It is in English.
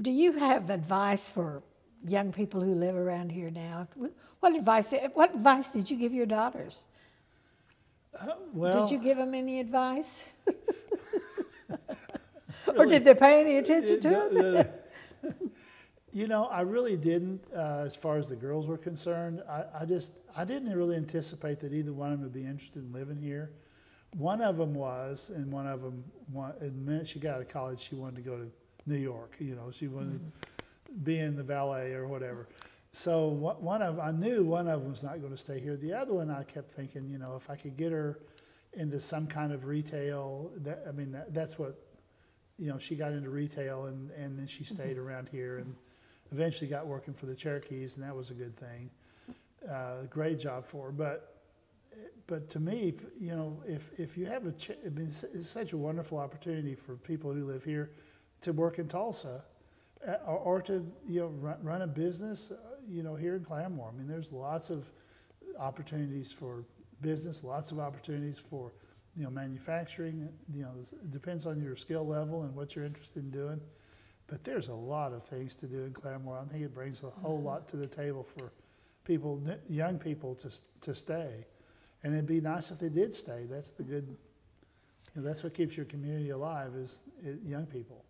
Do you have advice for young people who live around here now? What advice? What advice did you give your daughters? Well, did you give them any advice? or did they pay any attention to it? you know, I really didn't, uh, as far as the girls were concerned. I, I just, I didn't really anticipate that either one of them would be interested in living here. One of them was, and one of them, one, the minute she got out of college, she wanted to go to New York. You know, she wanted to be in the ballet or whatever. So one of, I knew one of them was not going to stay here. The other one, I kept thinking, you know, if I could get her into some kind of retail, that, I mean, that, that's what, you know, she got into retail and, and then she stayed around here and eventually got working for the Cherokees, and that was a good thing. Uh, great job for her. But, but to me, you know, if, if you have a, ch- I mean, it's, it's such a wonderful opportunity for people who live here to work in Tulsa uh, or, or to, you know, run, run a business, uh, you know, here in Claremore. I mean, there's lots of opportunities for business, lots of opportunities for, you know, manufacturing. You know, it depends on your skill level and what you're interested in doing. But there's a lot of things to do in Claremore. I think it brings a whole lot to the table for people, young people to, to stay. And it'd be nice if they did stay. That's the good, you know, that's what keeps your community alive is, is young people.